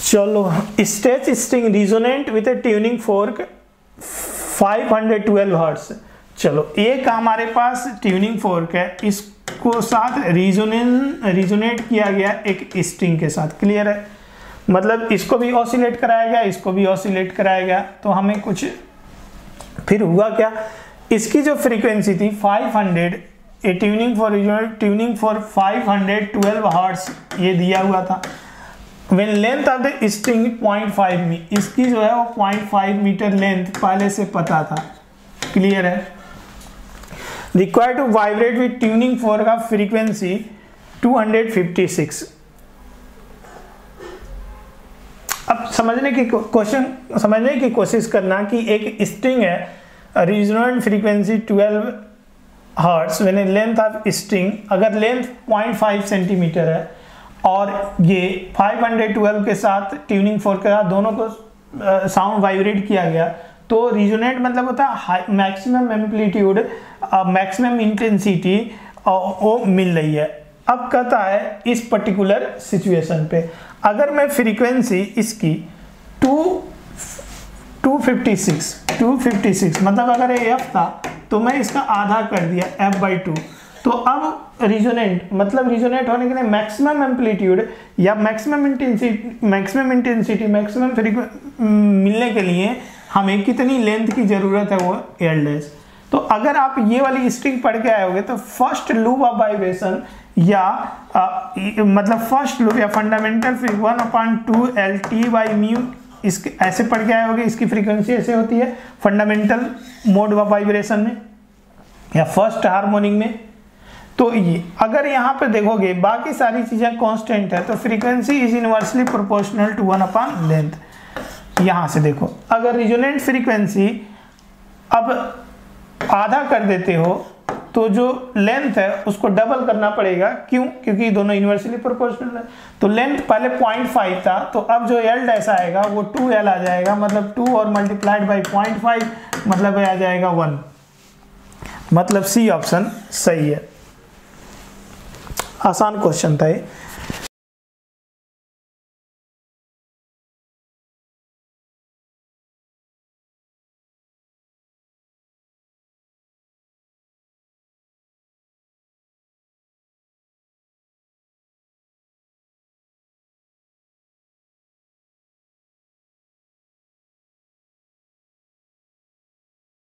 चलो stretched string resonant with a tuning fork 512 hertz चलो, एक हमारे पास ट्यूनिंग फोर्क है, इसको साथ रिजोनेट रिजोनेट किया गया एक स्ट्रिंग के साथ, क्लियर है? मतलब इसको भी ऑसिलेट कराया गया, इसको भी ऑसिलेट कराया गया तो हमें कुछ, फिर हुआ क्या? इसकी जो फ्रीक्वेंसी थी 500 a tuning fork resonate, tuning fork 512 hertz ये दिया हुआ था। When length of the string 0.5 मी इसकी जो है वो 0.5 मीटर लेंथ पहले से पता था। क्लियर है? Require to vibrate with tuning fork का फ्रीक्वेंसी 256 अब समझने की क्वेश्चन समझने की कोशिश करना कि एक स्ट्रिंग है regional frequency 12 hertz when length of string अगर लेंथ 0.5 सेंटीमीटर है और ये 512 के साथ ट्यूनिंग फोर के साथ दोनों को साउंड वाइब्रेट किया गया। तो रिजोनेट मतलब होता है मैक्सिमम एम्पलीट्यूड मैक्सिमम इंटेंसिटी वो मिल रही है। अब कहता है इस पर्टिकुलर सिचुएशन पे। अगर मैं फ्रीक्वेंसी इसकी to two fifty six two fifty six मतलब अगर ये एफ़ था तो मैं इसका आधा कर दिया एफ़ बाई टू तो अब रिजोनेंट मतलब रिजोनेट होने के लिए मैक्सिमम एम्पलीट्यूड या maximum intensity maximum intensity maximum मिलने के लिए हमें कितनी लेंथ की ज़रूरत है वो एल तो अगर आप ये वाली स्ट्रिंग पढ़ के आए होगे तो फ़र्स्ट लूप ऑफ़ वाइब्रेशन या आ, मतलब फ़र्स्ट लूप या fundamental one upon two L T by mu इसके ऐसे पढ़ के आए होगे इसकी फ्रीक्वेंसी ऐसे होती है फंडामेंटल मोड ऑफ़ वाइब्रेशन में या फ़र्स्ट हारमोनिक में. तो अगर यहाँ पे देखोगे, बाकी सारी चीज़ें कांस्टेंट है तो frequency is inversely proportional to one upon length यहाँ से देखो, अगर रिजोनेंट फ्रीक्वेंसी अब आधा कर देते हो तो जो लेंथ है, उसको डबल करना पड़ेगा। क्यों? क्योंकि दोनों इनवर्सली प्रोपोर्शनल है। तो लेंथ पहले 0.5 था तो अब जो एल डैश आएगा, वो 2l आ जाएगा। मतलब 2 और मल्टीप्लाइड बाई 0.5 मतलब आ जाएगा 1 मतलब सी ऑप्शन सही है। आसान क्वेश्चन था ये।